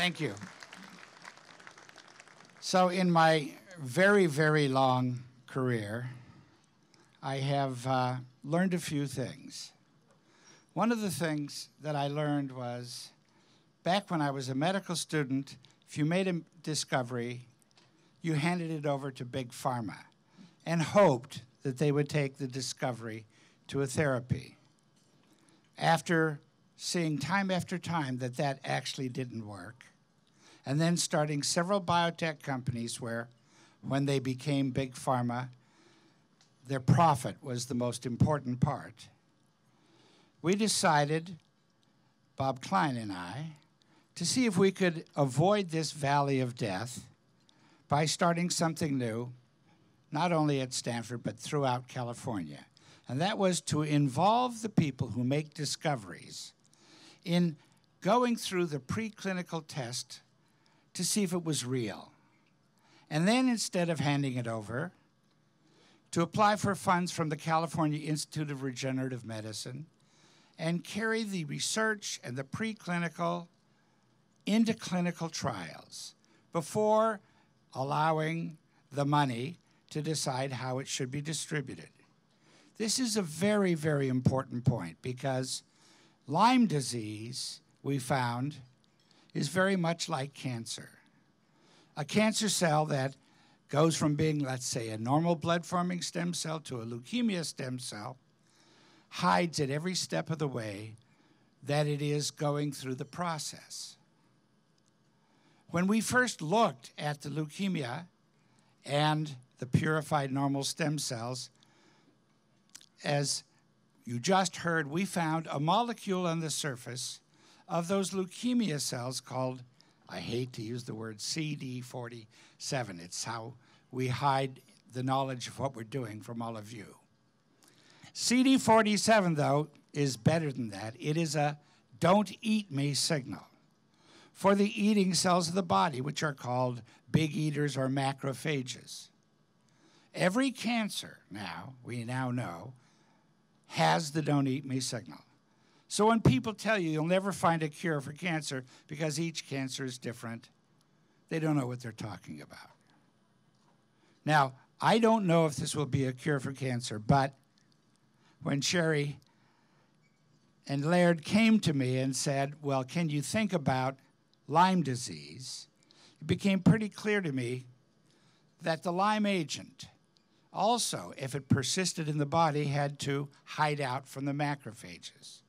Thank you. So, in my very, very long career, I have uh, learned a few things. One of the things that I learned was back when I was a medical student, if you made a discovery, you handed it over to Big Pharma and hoped that they would take the discovery to a therapy. After seeing time after time that that actually didn't work, and then starting several biotech companies where, when they became Big Pharma, their profit was the most important part. We decided, Bob Klein and I, to see if we could avoid this valley of death by starting something new, not only at Stanford, but throughout California. And that was to involve the people who make discoveries in going through the preclinical test to see if it was real. And then instead of handing it over, to apply for funds from the California Institute of Regenerative Medicine and carry the research and the preclinical into clinical trials before allowing the money to decide how it should be distributed. This is a very, very important point because Lyme disease, we found, is very much like cancer. A cancer cell that goes from being, let's say, a normal blood forming stem cell to a leukemia stem cell hides at every step of the way that it is going through the process. When we first looked at the leukemia and the purified normal stem cells, as you just heard, we found a molecule on the surface of those leukemia cells called, I hate to use the word CD47. It's how we hide the knowledge of what we're doing from all of you. CD47, though, is better than that. It is a don't eat me signal for the eating cells of the body, which are called big eaters or macrophages. Every cancer now, we now know, has the don't eat me signal. So when people tell you you'll never find a cure for cancer because each cancer is different, they don't know what they're talking about. Now, I don't know if this will be a cure for cancer, but when Sherry and Laird came to me and said, Well, can you think about Lyme disease? It became pretty clear to me that the Lyme agent also, if it persisted in the body, had to hide out from the macrophages.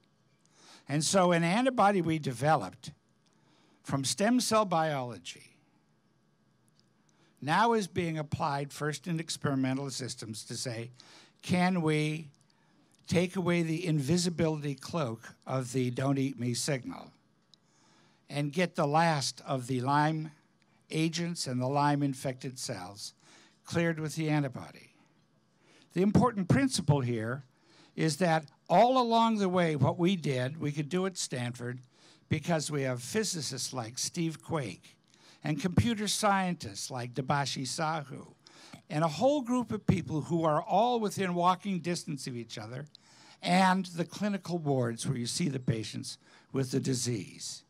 And so, an antibody we developed from stem cell biology now is being applied first in experimental systems to say, can we take away the invisibility cloak of the don't eat me signal and get the last of the Lyme agents and the Lyme infected cells cleared with the antibody? The important principle here is that all along the way, what we did, we could do at Stanford because we have physicists like Steve Quake and computer scientists like Debashis Sahoo and a whole group of people who are all within walking distance of each other and the clinical wards where you see the patients with the disease.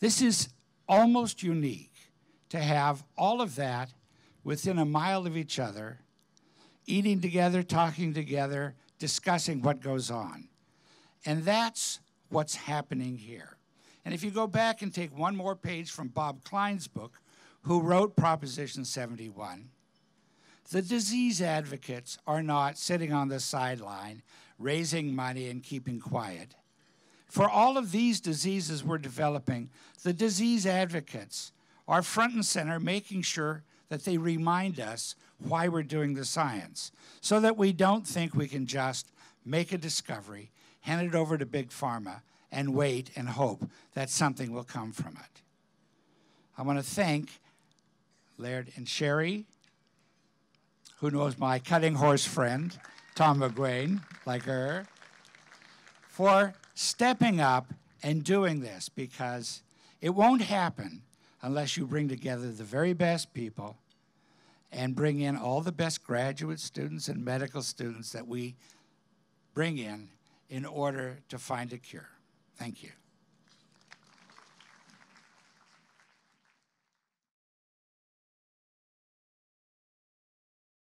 This is almost unique to have all of that within a mile of each other eating together, talking together, discussing what goes on. And that's what's happening here. And if you go back and take one more page from Bob Klein's book, who wrote Proposition 71, the disease advocates are not sitting on the sideline raising money and keeping quiet. For all of these diseases we're developing, the disease advocates are front and center making sure that they remind us why we're doing the science so that we don't think we can just make a discovery, hand it over to Big Pharma, and wait and hope that something will come from it. I want to thank Laird and Sherry, who knows my cutting horse friend, Tom McGuane, like her, for stepping up and doing this because it won't happen unless you bring together the very best people and bring in all the best graduate students and medical students that we bring in in order to find a cure. Thank you.